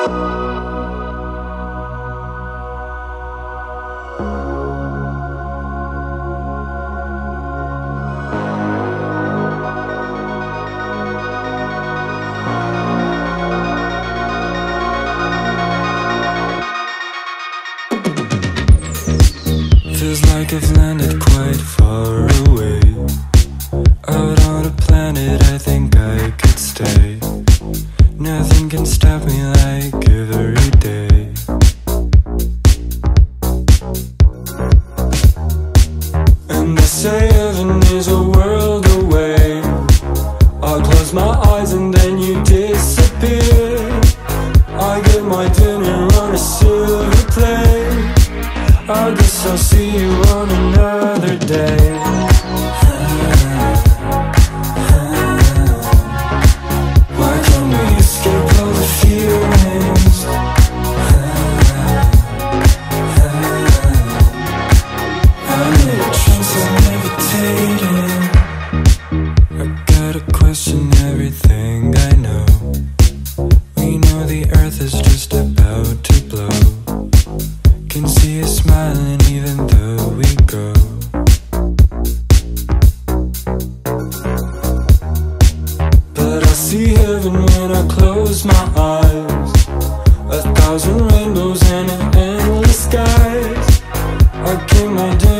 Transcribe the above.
Feels like I've landed quite far away. Out on a planet I think I could stay can stop me like every day. And they say heaven is a world away. I close my eyes and then you disappear. I get my dinner on a silver plate. I guess I'll see you on another day question everything I know. We know the earth is just about to blow. Can see you smiling even though we go. But I see heaven when I close my eyes. A thousand rainbows and an endless skies. I get my dinner